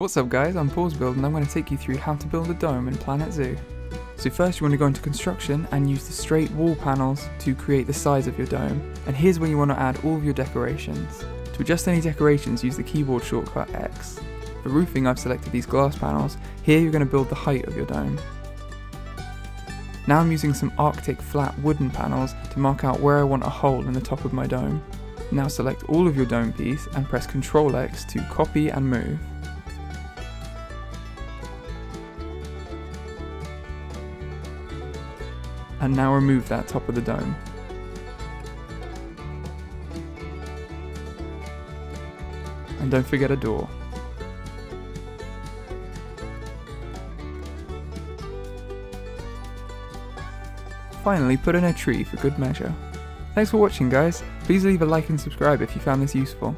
What's up guys, I'm PawsBuild and I'm going to take you through how to build a dome in Planet Zoo. So first you want to go into construction and use the straight wall panels to create the size of your dome. And here's where you want to add all of your decorations. To adjust any decorations use the keyboard shortcut X. For roofing I've selected these glass panels, here you're going to build the height of your dome. Now I'm using some arctic flat wooden panels to mark out where I want a hole in the top of my dome. Now select all of your dome piece and press Ctrl X to copy and move. And now remove that top of the dome. And don't forget a door. Finally, put in a tree for good measure. Thanks for watching guys, please leave a like and subscribe if you found this useful.